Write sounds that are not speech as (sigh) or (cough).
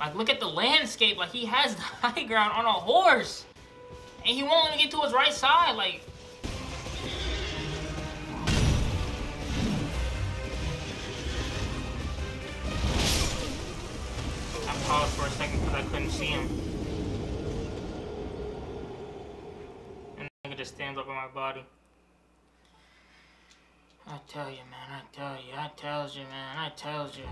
Like, look at the landscape. Like, he has (laughs) the high ground on a horse. And he won't even get to his right side. Like, I paused for a second because I couldn't see him. And then he just stands over my body. I tell you, man, I tell you, I tells you, man, I tells you.